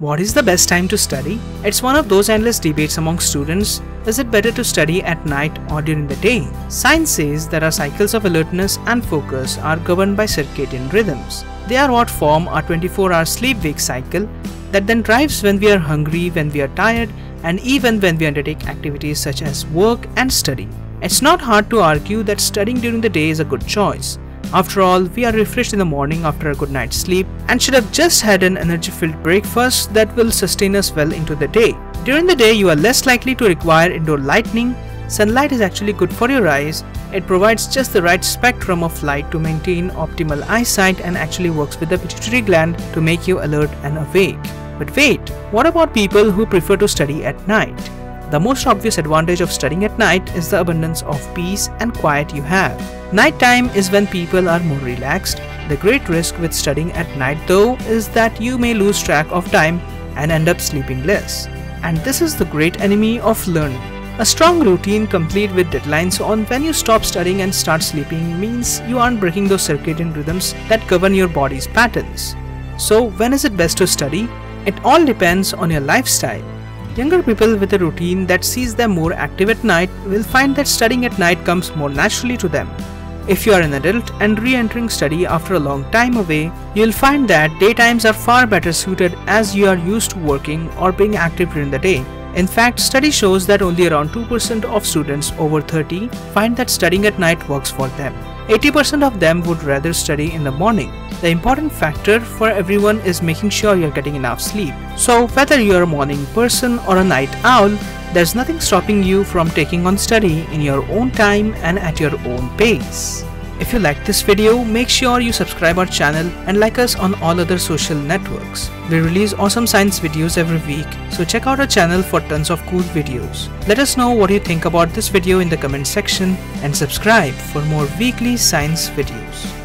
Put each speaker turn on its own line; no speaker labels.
What is the best time to study? It's one of those endless debates among students. Is it better to study at night or during the day? Science says that our cycles of alertness and focus are governed by circadian rhythms. They are what form our 24 hour sleep wake cycle that then drives when we are hungry, when we are tired, and even when we undertake activities such as work and study. It's not hard to argue that studying during the day is a good choice. After all, we are refreshed in the morning after a good night's sleep and should have just had an energy filled breakfast that will sustain us well into the day. During the day, you are less likely to require indoor lighting. Sunlight is actually good for your eyes. It provides just the right spectrum of light to maintain optimal eyesight and actually works with the pituitary gland to make you alert and awake. But wait, what about people who prefer to study at night? The most obvious advantage of studying at night is the abundance of peace and quiet you have. Nighttime is when people are more relaxed. The great risk with studying at night though is that you may lose track of time and end up sleeping less. And this is the great enemy of learning. A strong routine complete with deadlines on when you stop studying and start sleeping means you aren't breaking those circadian rhythms that govern your body's patterns. So when is it best to study? It all depends on your lifestyle. Younger people with a routine that sees them more active at night will find that studying at night comes more naturally to them. If you are an adult and re-entering study after a long time away, you'll find that daytimes are far better suited as you are used to working or being active during the day. In fact, study shows that only around 2% of students over 30 find that studying at night works for them. 80% of them would rather study in the morning. The important factor for everyone is making sure you're getting enough sleep. So whether you're a morning person or a night owl, there's nothing stopping you from taking on study in your own time and at your own pace. If you like this video, make sure you subscribe our channel and like us on all other social networks. We release awesome science videos every week, so check out our channel for tons of cool videos. Let us know what you think about this video in the comment section and subscribe for more weekly science videos.